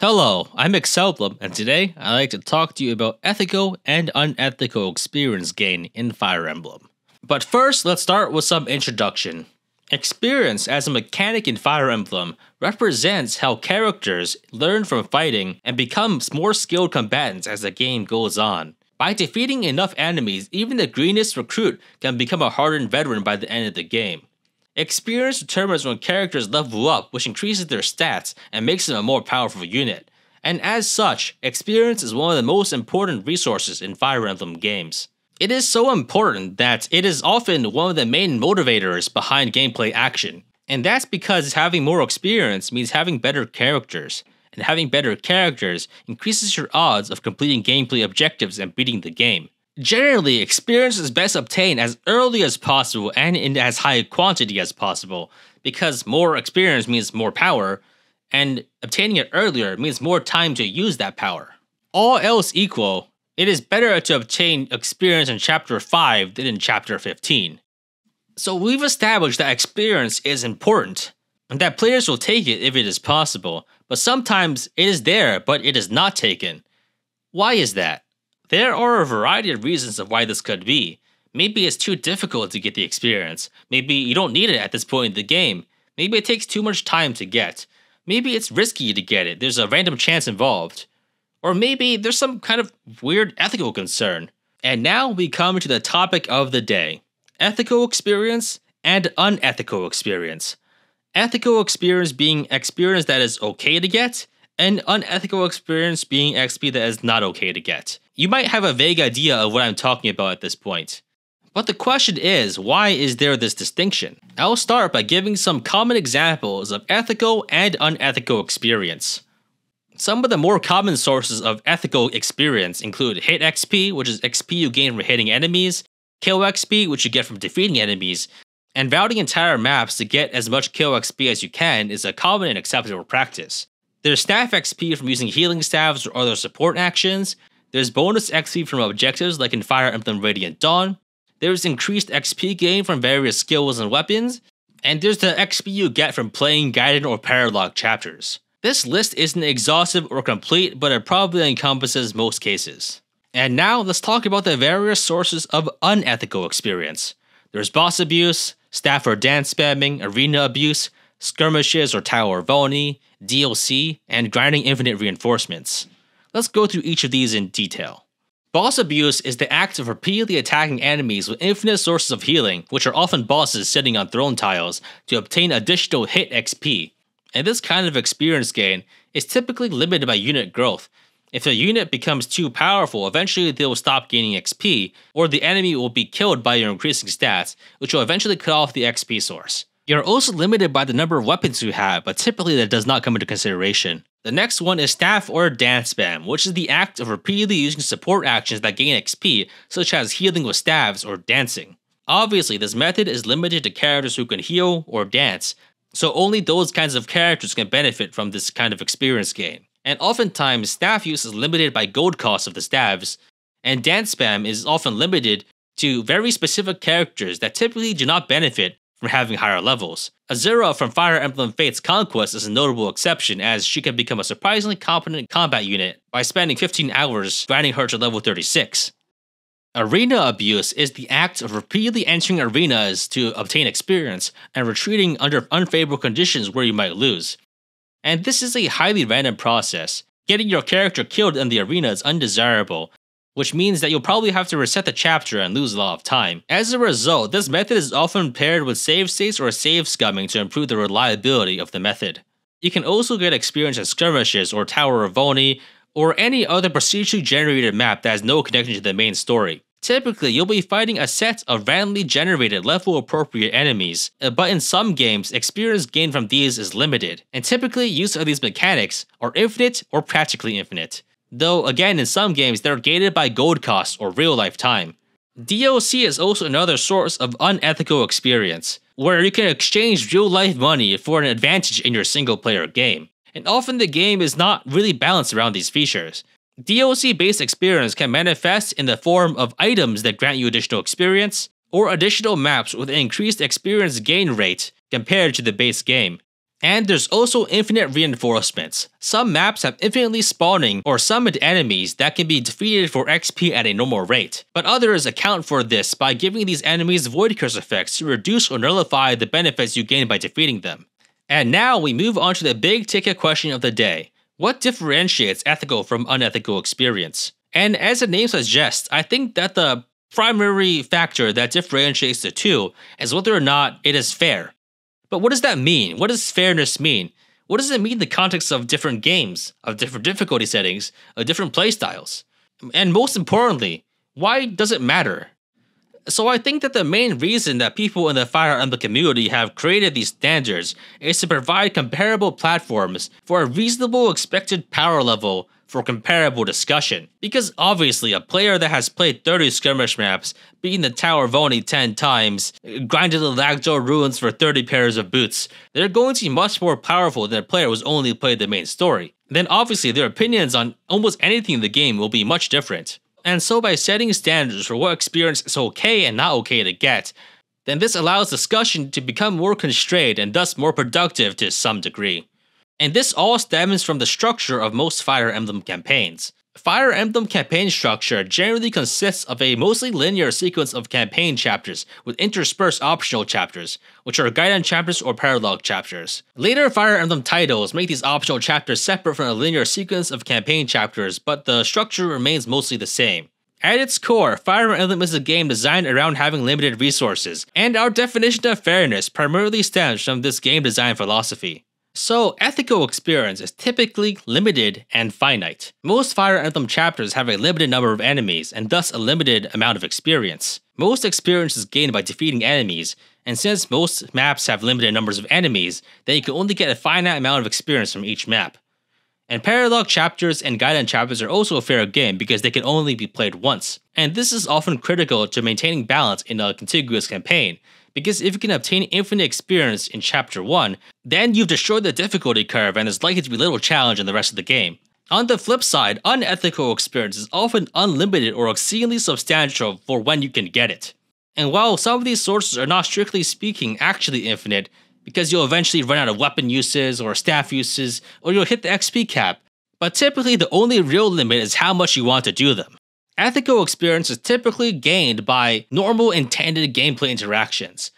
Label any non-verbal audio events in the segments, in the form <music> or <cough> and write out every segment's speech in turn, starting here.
Hello, I'm Excelblem, and today I'd like to talk to you about ethical and unethical experience gain in Fire Emblem. But first, let's start with some introduction. Experience as a mechanic in Fire Emblem represents how characters learn from fighting and become more skilled combatants as the game goes on. By defeating enough enemies, even the greenest recruit can become a hardened veteran by the end of the game. Experience determines when characters level up, which increases their stats and makes them a more powerful unit. And as such, experience is one of the most important resources in Fire Emblem games. It is so important that it is often one of the main motivators behind gameplay action. And that's because having more experience means having better characters, and having better characters increases your odds of completing gameplay objectives and beating the game. Generally, experience is best obtained as early as possible and in as high quantity as possible, because more experience means more power, and obtaining it earlier means more time to use that power. All else equal, it is better to obtain experience in Chapter 5 than in Chapter 15. So we've established that experience is important, and that players will take it if it is possible, but sometimes it is there, but it is not taken. Why is that? There are a variety of reasons of why this could be. Maybe it's too difficult to get the experience. Maybe you don't need it at this point in the game. Maybe it takes too much time to get. Maybe it's risky to get it, there's a random chance involved. Or maybe there's some kind of weird ethical concern. And now we come to the topic of the day ethical experience and unethical experience. Ethical experience being experience that is okay to get, and unethical experience being XP that is not okay to get. You might have a vague idea of what I'm talking about at this point. But the question is, why is there this distinction? I'll start by giving some common examples of ethical and unethical experience. Some of the more common sources of ethical experience include hit XP, which is XP you gain from hitting enemies, kill XP, which you get from defeating enemies, and routing entire maps to get as much kill XP as you can is a common and acceptable practice. There's staff XP from using healing staffs or other support actions. There's bonus XP from objectives like in Fire Emblem Radiant Dawn. There's increased XP gain from various skills and weapons. And there's the XP you get from playing gaiden or paralogue chapters. This list isn't exhaustive or complete, but it probably encompasses most cases. And now let's talk about the various sources of unethical experience. There's boss abuse, staff or dance spamming, arena abuse, skirmishes or Tower of Valni, DLC, and grinding infinite reinforcements. Let's go through each of these in detail. Boss abuse is the act of repeatedly attacking enemies with infinite sources of healing, which are often bosses sitting on throne tiles, to obtain additional hit XP. And this kind of experience gain is typically limited by unit growth. If a unit becomes too powerful, eventually they will stop gaining XP, or the enemy will be killed by your increasing stats, which will eventually cut off the XP source. You're also limited by the number of weapons you have, but typically that does not come into consideration. The next one is staff or dance spam, which is the act of repeatedly using support actions that gain XP, such as healing with staves or dancing. Obviously, this method is limited to characters who can heal or dance, so only those kinds of characters can benefit from this kind of experience gain. And oftentimes, staff use is limited by gold cost of the staves, and dance spam is often limited to very specific characters that typically do not benefit from having higher levels. Azura from Fire Emblem Fates Conquest is a notable exception as she can become a surprisingly competent combat unit by spending 15 hours grinding her to level 36. Arena abuse is the act of repeatedly entering arenas to obtain experience and retreating under unfavorable conditions where you might lose. And this is a highly random process. Getting your character killed in the arena is undesirable, which means that you'll probably have to reset the chapter and lose a lot of time. As a result, this method is often paired with save states or save scumming to improve the reliability of the method. You can also get experience in skirmishes or Tower of Valni, or any other procedurally generated map that has no connection to the main story. Typically, you'll be fighting a set of randomly generated level appropriate enemies, uh, but in some games, experience gained from these is limited, and typically use of these mechanics are infinite or practically infinite though again in some games they're gated by gold cost or real life time. DLC is also another source of unethical experience, where you can exchange real life money for an advantage in your single player game, and often the game is not really balanced around these features. DLC based experience can manifest in the form of items that grant you additional experience, or additional maps with an increased experience gain rate compared to the base game. And there's also infinite reinforcements. Some maps have infinitely spawning or summoned enemies that can be defeated for XP at a normal rate, but others account for this by giving these enemies void curse effects to reduce or nullify the benefits you gain by defeating them. And now we move on to the big ticket question of the day. What differentiates ethical from unethical experience? And as the name suggests, I think that the primary factor that differentiates the two is whether or not it is fair. But what does that mean? What does fairness mean? What does it mean in the context of different games, of different difficulty settings, of different playstyles? And most importantly, why does it matter? So I think that the main reason that people in the Fire Emblem community have created these standards is to provide comparable platforms for a reasonable expected power level for comparable discussion. Because obviously, a player that has played 30 skirmish maps, beaten the Tower of Valni 10 times, grinded the Lagdou ruins for 30 pairs of boots, they're going to be much more powerful than a player who's only played the main story. Then obviously, their opinions on almost anything in the game will be much different. And so by setting standards for what experience is okay and not okay to get, then this allows discussion to become more constrained and thus more productive to some degree. And this all stems from the structure of most Fire Emblem campaigns. Fire Emblem campaign structure generally consists of a mostly linear sequence of campaign chapters with interspersed optional chapters, which are gaiden chapters or paralogue chapters. Later Fire Emblem titles make these optional chapters separate from a linear sequence of campaign chapters, but the structure remains mostly the same. At its core, Fire Emblem is a game designed around having limited resources, and our definition of fairness primarily stems from this game design philosophy. So, ethical experience is typically limited and finite. Most Fire Emblem chapters have a limited number of enemies and thus a limited amount of experience. Most experience is gained by defeating enemies, and since most maps have limited numbers of enemies, then you can only get a finite amount of experience from each map. And paralogue chapters and gaiden chapters are also a fair game because they can only be played once. And this is often critical to maintaining balance in a contiguous campaign, because if you can obtain infinite experience in Chapter 1, then you've destroyed the difficulty curve and there's likely to be little challenge in the rest of the game. On the flip side, unethical experience is often unlimited or exceedingly substantial for when you can get it. And while some of these sources are not strictly speaking actually infinite, because you'll eventually run out of weapon uses or staff uses, or you'll hit the XP cap, but typically the only real limit is how much you want to do them. Ethical experience is typically gained by normal intended gameplay interactions.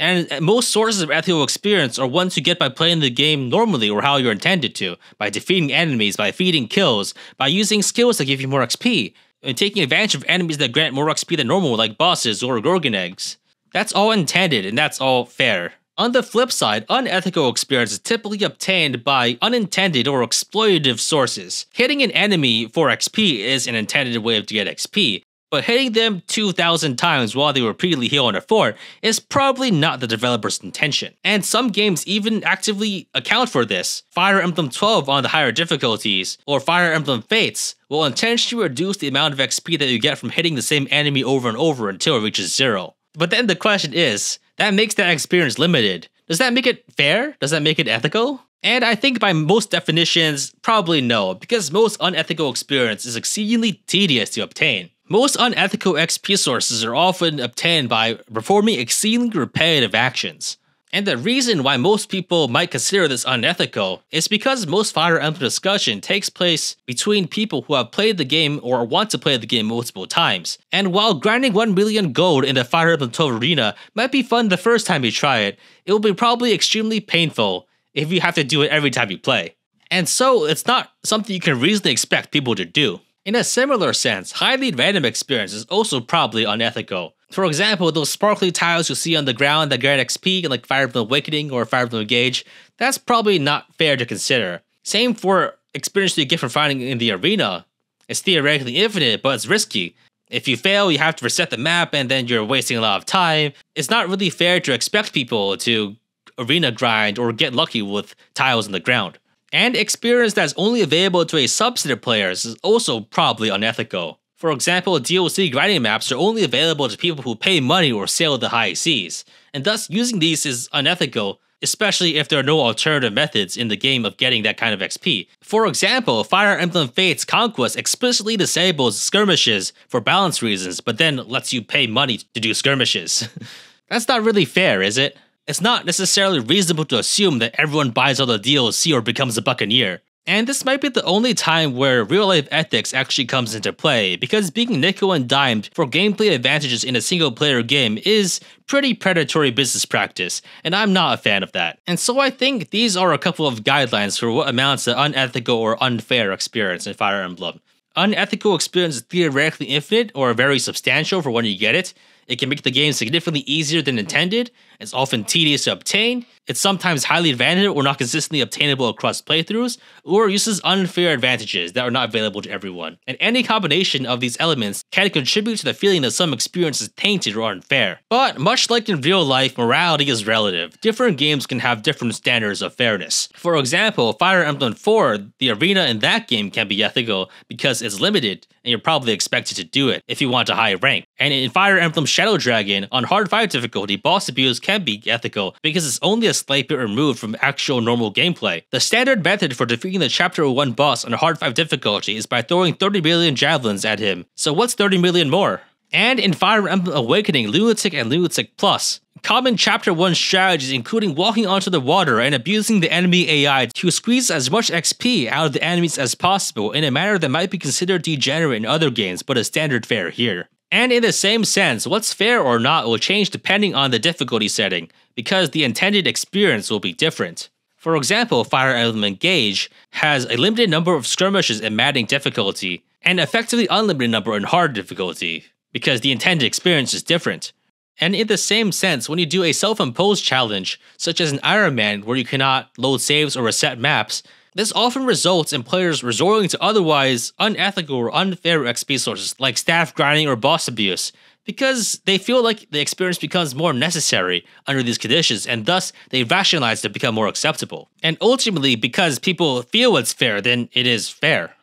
And most sources of ethical experience are ones you get by playing the game normally or how you're intended to, by defeating enemies, by feeding kills, by using skills that give you more XP, and taking advantage of enemies that grant more XP than normal, like bosses or Gorgon eggs. That's all intended, and that's all fair. On the flip side, unethical experience is typically obtained by unintended or exploitative sources. Hitting an enemy for XP is an intended way of to get XP, but hitting them 2,000 times while they repeatedly heal on a fort is probably not the developer's intention. And some games even actively account for this. Fire Emblem 12 on the higher difficulties, or Fire Emblem Fates, will intentionally reduce the amount of XP that you get from hitting the same enemy over and over until it reaches zero. But then the question is, that makes that experience limited. Does that make it fair? Does that make it ethical? And I think by most definitions, probably no, because most unethical experience is exceedingly tedious to obtain. Most unethical XP sources are often obtained by performing exceedingly repetitive actions. And the reason why most people might consider this unethical is because most Fire Emblem discussion takes place between people who have played the game or want to play the game multiple times. And while grinding 1 million gold in the Fire Emblem 12 arena might be fun the first time you try it, it will be probably extremely painful if you have to do it every time you play. And so it's not something you can reasonably expect people to do. In a similar sense, highly random experience is also probably unethical. For example, those sparkly tiles you see on the ground that grant XP like Fire Emblem Awakening or Fire Emblem Engage, that's probably not fair to consider. Same for experience you get from fighting in the arena. It's theoretically infinite, but it's risky. If you fail, you have to reset the map and then you're wasting a lot of time. It's not really fair to expect people to arena grind or get lucky with tiles on the ground. And experience that's only available to a subset of players is also probably unethical. For example, DLC grinding maps are only available to people who pay money or sail the high seas, and thus using these is unethical, especially if there are no alternative methods in the game of getting that kind of XP. For example, Fire Emblem Fates Conquest explicitly disables skirmishes for balance reasons, but then lets you pay money to do skirmishes. <laughs> That's not really fair, is it? It's not necessarily reasonable to assume that everyone buys all the DLC or becomes a Buccaneer. And this might be the only time where real life ethics actually comes into play, because being nickel and dimed for gameplay advantages in a single player game is pretty predatory business practice, and I'm not a fan of that. And so I think these are a couple of guidelines for what amounts to unethical or unfair experience in Fire Emblem. Unethical experience is theoretically infinite or very substantial for when you get it, it can make the game significantly easier than intended. It's often tedious to obtain. It's sometimes highly advantaged or not consistently obtainable across playthroughs, or uses unfair advantages that are not available to everyone. And any combination of these elements can contribute to the feeling that some experience is tainted or unfair. But much like in real life, morality is relative. Different games can have different standards of fairness. For example, Fire Emblem 4, the arena in that game can be ethical because it's limited and you're probably expected to do it if you want a high rank. And in Fire Emblem Shadow Dragon, on hard fight difficulty, boss abuse can be ethical because it's only a slight bit removed from actual normal gameplay. The standard method for defeating the Chapter 1 boss on hard 5 difficulty is by throwing 30 million javelins at him. So what's 30 million more? And in Fire Emblem Awakening, Lunatic and Lunatic Plus, Common Chapter 1 strategies including walking onto the water and abusing the enemy AI to squeeze as much XP out of the enemies as possible in a manner that might be considered degenerate in other games but is standard fare here. And in the same sense, what's fair or not will change depending on the difficulty setting, because the intended experience will be different. For example, Fire Emblem Engage has a limited number of skirmishes in Maddening difficulty, and effectively unlimited number in hard difficulty because the intended experience is different. And in the same sense, when you do a self imposed challenge, such as an Iron Man where you cannot load saves or reset maps, this often results in players resorting to otherwise unethical or unfair XP sources like staff grinding or boss abuse, because they feel like the experience becomes more necessary under these conditions, and thus they rationalize to become more acceptable. And ultimately, because people feel it's fair, then it is fair.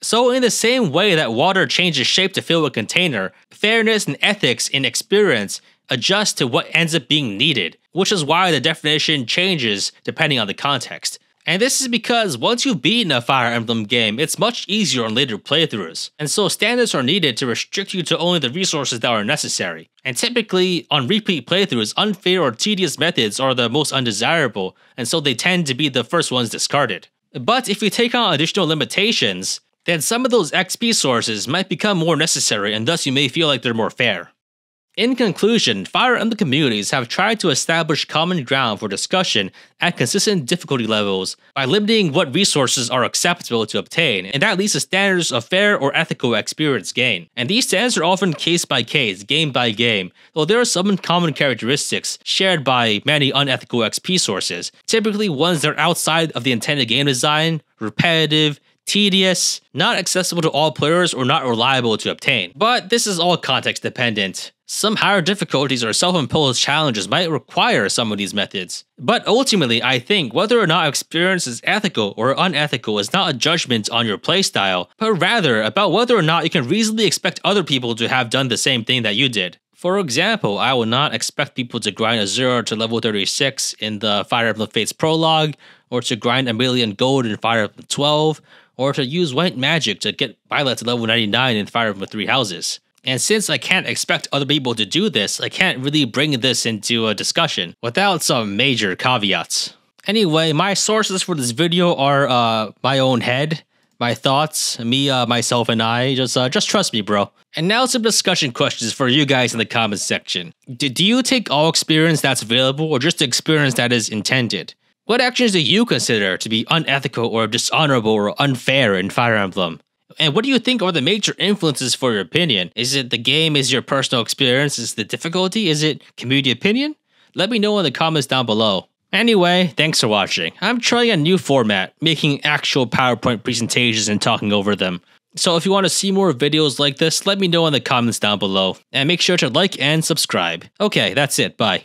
So, in the same way that water changes shape to fill a container, fairness and ethics in experience adjust to what ends up being needed, which is why the definition changes depending on the context. And this is because once you've beaten a Fire Emblem game, it's much easier on later playthroughs, and so standards are needed to restrict you to only the resources that are necessary. And typically, on repeat playthroughs, unfair or tedious methods are the most undesirable, and so they tend to be the first ones discarded. But if you take on additional limitations, then some of those XP sources might become more necessary and thus you may feel like they're more fair. In conclusion, Fire Emblem communities have tried to establish common ground for discussion at consistent difficulty levels by limiting what resources are acceptable to obtain, and that leads to standards of fair or ethical experience gain. And these standards are often case by case, game by game, though there are some common characteristics shared by many unethical XP sources, typically ones that are outside of the intended game design, repetitive, tedious, not accessible to all players, or not reliable to obtain. But this is all context dependent. Some higher difficulties or self imposed challenges might require some of these methods. But ultimately, I think whether or not experience is ethical or unethical is not a judgment on your playstyle, but rather about whether or not you can reasonably expect other people to have done the same thing that you did. For example, I will not expect people to grind a 0 to level 36 in the Fire Emblem Fates prologue, or to grind a million gold in Fire Emblem 12, or to use white magic to get Violet to level 99 in Fire Emblem Three Houses. And since I can't expect other people to do this, I can't really bring this into a discussion without some major caveats. Anyway, my sources for this video are uh, my own head, my thoughts, me, uh, myself, and I. Just, uh, just trust me, bro. And now some discussion questions for you guys in the comments section. Do, do you take all experience that's available, or just experience that is intended? What actions do you consider to be unethical or dishonorable or unfair in Fire Emblem? And what do you think are the major influences for your opinion? Is it the game? Is your personal experience? Is the difficulty? Is it community opinion? Let me know in the comments down below. Anyway, thanks for watching. I'm trying a new format, making actual PowerPoint presentations and talking over them. So if you want to see more videos like this, let me know in the comments down below. And make sure to like and subscribe. Okay, that's it. Bye.